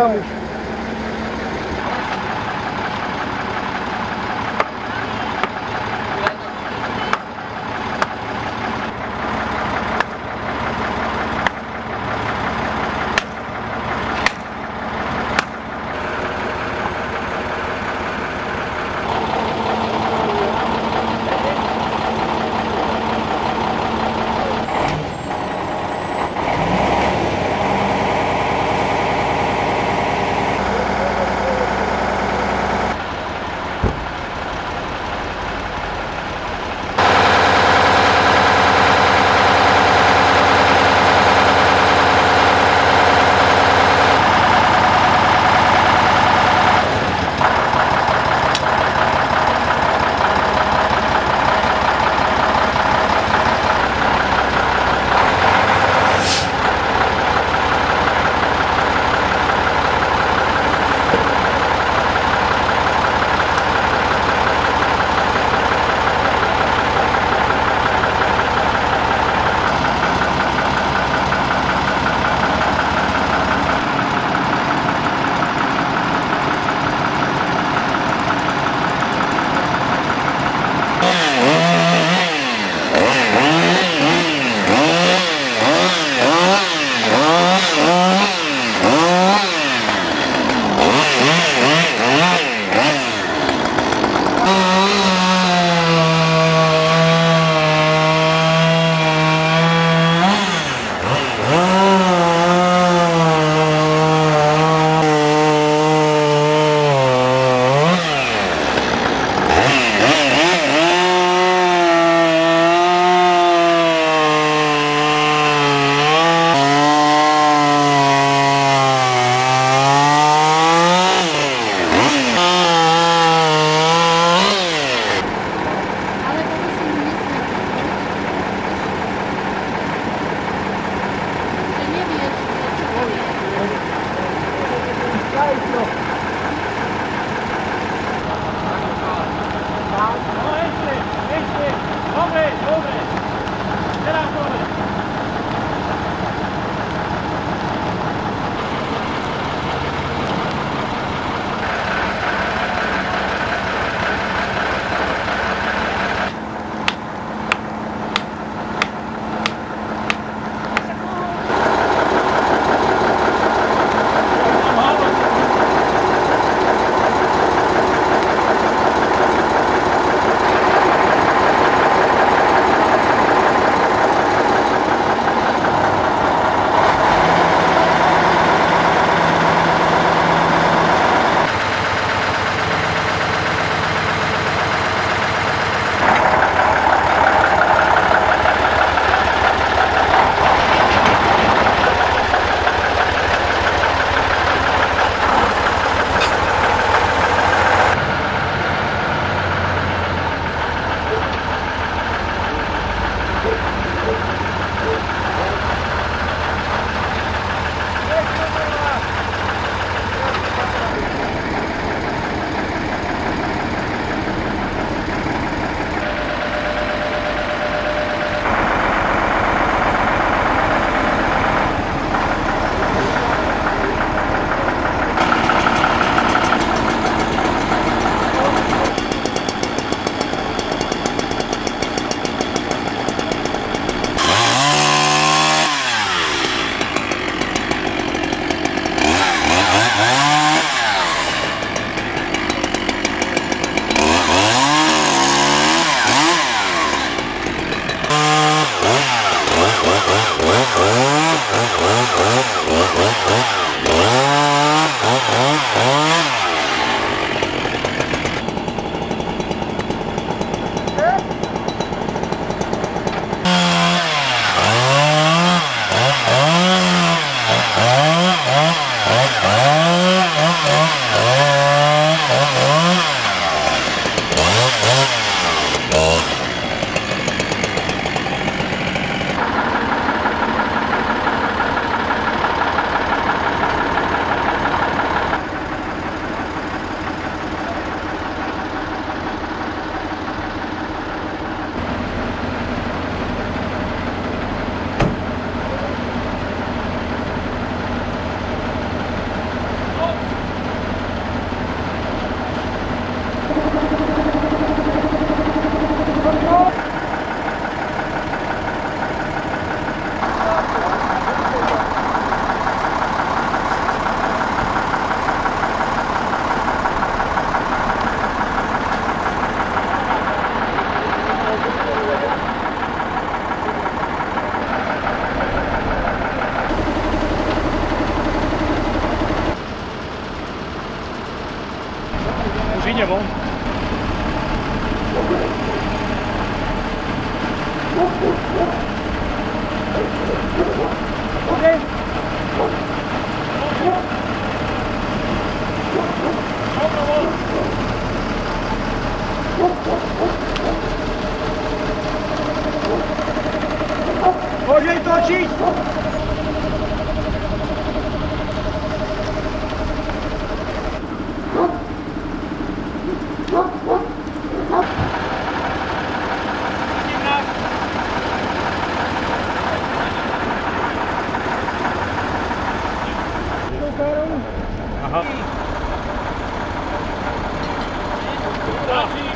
estamos. Ogień toczyć! Aha. Essa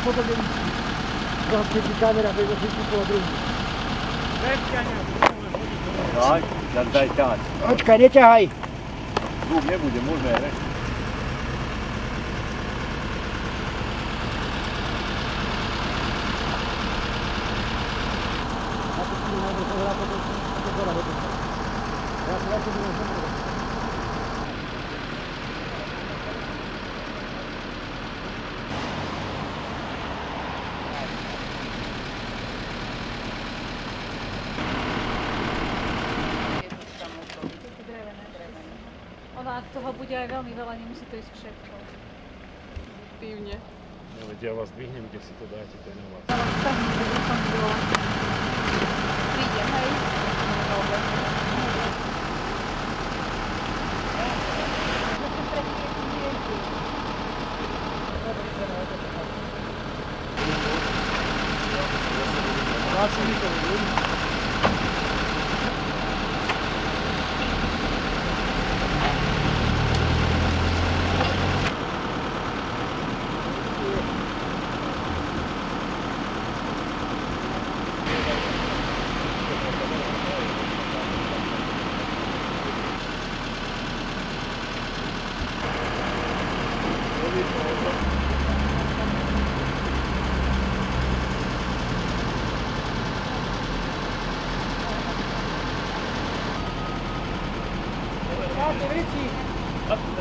foto dele. Troca de câmera, fez assim tipo ladrão. Tak, tak daj tak. Očkaj, neťahaj. Zvuk nebude možné, ne? Ona toho bude aj veľmi veľa, nemusí to ísť všetko. Pivne. No veď ja vás dvihnem, kde si to dáte, to je na vás. Ale som bola. Hej? Dobre. Zase Давайте, лети.